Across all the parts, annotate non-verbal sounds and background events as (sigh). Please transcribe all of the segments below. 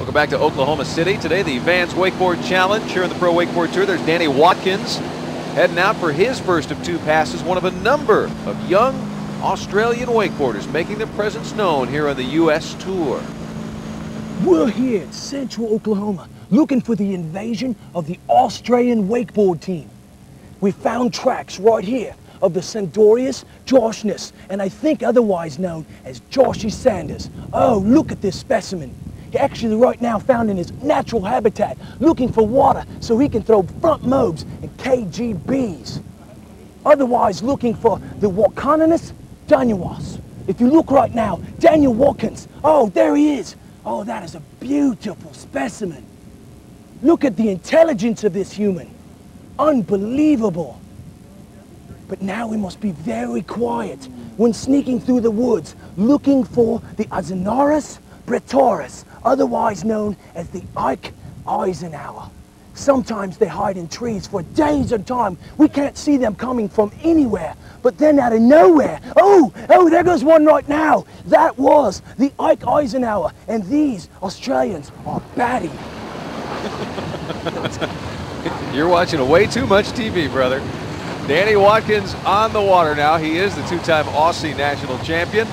Welcome back to Oklahoma City. Today, the Vans Wakeboard Challenge here in the Pro Wakeboard Tour. There's Danny Watkins heading out for his first of two passes, one of a number of young Australian wakeboarders making their presence known here on the U.S. Tour. We're here in central Oklahoma looking for the invasion of the Australian wakeboard team. We found tracks right here of the Sandorius Joshness, and I think otherwise known as Joshy Sanders. Oh, look at this specimen actually right now found in his natural habitat, looking for water so he can throw front mobes and KGBs. Otherwise looking for the Wakananus Danuas. If you look right now, Daniel Watkins, oh, there he is. Oh, that is a beautiful specimen. Look at the intelligence of this human. Unbelievable. But now we must be very quiet when sneaking through the woods looking for the Azonaurus brettaurus, otherwise known as the Ike Eisenhower. Sometimes they hide in trees for days at a time. We can't see them coming from anywhere. But then out of nowhere, oh, oh, there goes one right now. That was the Ike Eisenhower. And these Australians are batty. (laughs) You're watching way too much TV, brother. Danny Watkins on the water now. He is the two-time Aussie national champion.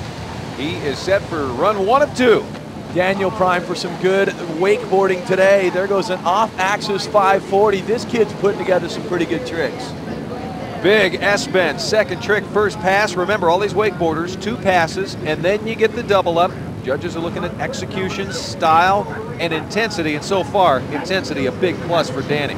He is set for run one of two. Daniel Prime for some good wakeboarding today. There goes an off-axis 540. This kid's putting together some pretty good tricks. Big S-bend, second trick, first pass. Remember, all these wakeboarders, two passes, and then you get the double up. Judges are looking at execution, style, and intensity, and so far, intensity a big plus for Danny.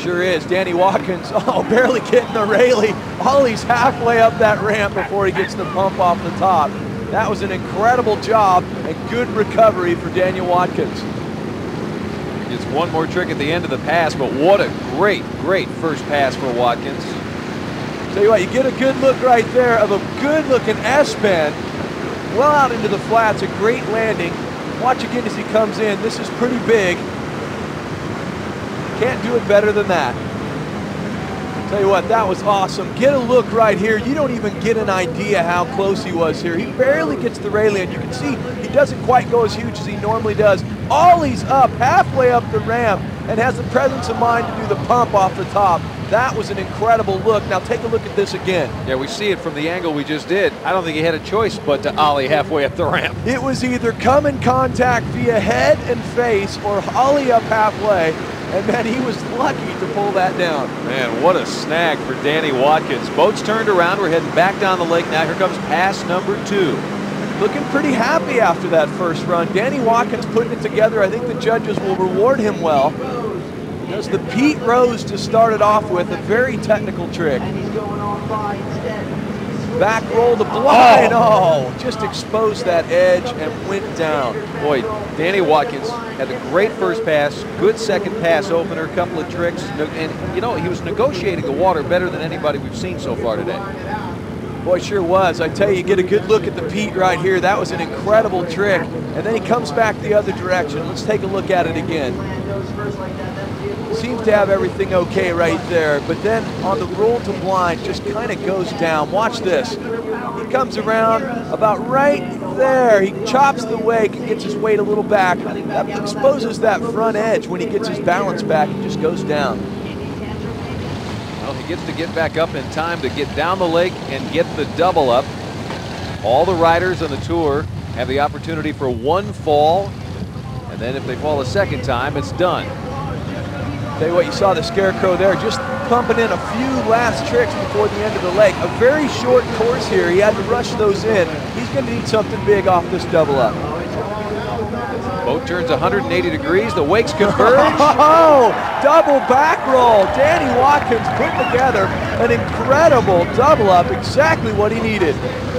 Sure is. Danny Watkins, (laughs) oh, barely getting the railing. Ollie's halfway up that ramp before he gets the pump off the top. That was an incredible job and good recovery for Daniel Watkins. Gets one more trick at the end of the pass, but what a great, great first pass for Watkins. Tell you what, you get a good look right there of a good-looking S-bend well out into the flats, a great landing. Watch again as he comes in. This is pretty big. Can't do it better than that. Tell you what, that was awesome. Get a look right here. You don't even get an idea how close he was here. He barely gets the railing. You can see he doesn't quite go as huge as he normally does. Ollie's up, halfway up the ramp, and has the presence of mind to do the pump off the top. That was an incredible look. Now take a look at this again. Yeah, we see it from the angle we just did. I don't think he had a choice but to ollie halfway up the ramp. It was either come in contact via head and face or ollie up halfway. And man, he was lucky to pull that down. Man, what a snag for Danny Watkins. Boats turned around. We're heading back down the lake now. Here comes pass number two. Looking pretty happy after that first run. Danny Watkins putting it together. I think the judges will reward him well. Does the Pete Rose to start it off with, a very technical trick. Back roll the blind. Oh. oh, just exposed that edge and went down. Boy, Danny Watkins had a great first pass, good second pass opener, a couple of tricks. And, you know, he was negotiating the water better than anybody we've seen so far today. Boy, sure was. I tell you, get a good look at the Pete right here. That was an incredible trick. And then he comes back the other direction. Let's take a look at it again seems to have everything okay right there. But then on the roll to blind, just kind of goes down. Watch this. He comes around about right there. He chops the wake and gets his weight a little back. That exposes that front edge when he gets his balance back. He just goes down. Well, he gets to get back up in time to get down the lake and get the double up. All the riders on the tour have the opportunity for one fall, and then if they fall a second time, it's done. Tell you what, you saw the Scarecrow there just pumping in a few last tricks before the end of the leg. A very short course here. He had to rush those in. He's going to need something big off this double up. Boat turns 180 degrees. The wakes converge. (laughs) Oh, double back roll. Danny Watkins put together an incredible double up. Exactly what he needed.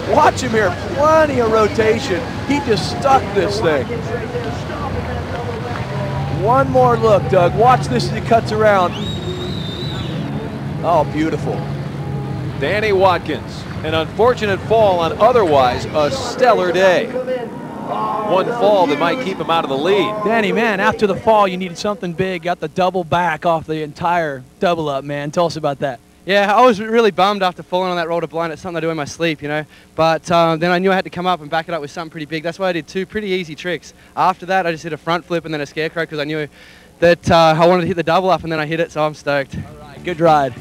Watch him here. Plenty of rotation. He just stuck this thing. One more look, Doug. Watch this as he cuts around. Oh, beautiful. Danny Watkins, an unfortunate fall on otherwise a stellar day. One fall that might keep him out of the lead. Danny, man, after the fall, you needed something big. Got the double back off the entire double up, man. Tell us about that. Yeah, I was really bummed after falling on that roller blind. It's something I do in my sleep, you know. But um, then I knew I had to come up and back it up with something pretty big. That's why I did two pretty easy tricks. After that, I just did a front flip and then a scarecrow because I knew that uh, I wanted to hit the double up and then I hit it, so I'm stoked. All right, good ride.